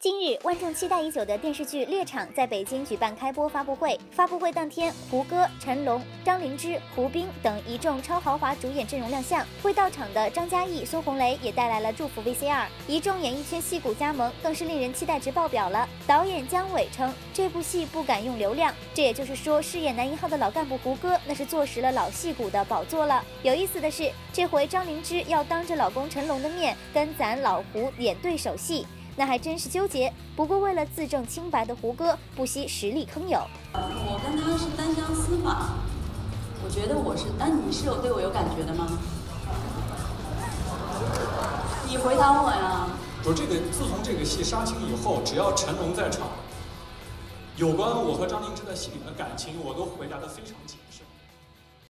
今日，万众期待已久的电视剧《猎场》在北京举办开播发布会。发布会当天，胡歌、成龙、张灵芝、胡兵等一众超豪华主演阵容亮相。未到场的张嘉译、孙红雷也带来了祝福 VCR。一众演艺圈戏骨加盟，更是令人期待值爆表了。导演姜伟称，这部戏不敢用流量，这也就是说，饰演男一号的老干部胡歌，那是坐实了老戏骨的宝座了。有意思的是，这回张灵芝要当着老公成龙的面跟咱老胡演对手戏。那还真是纠结。不过为了自证清白的胡歌，不惜实力坑友。我跟他是单相思嘛，我觉得我是，那你是有对我有感觉的吗？你回答我呀。不是这个，自从这个戏杀青以后，只要成龙在场，有关我和张灵芝的戏里的感情，我都回答的非常简。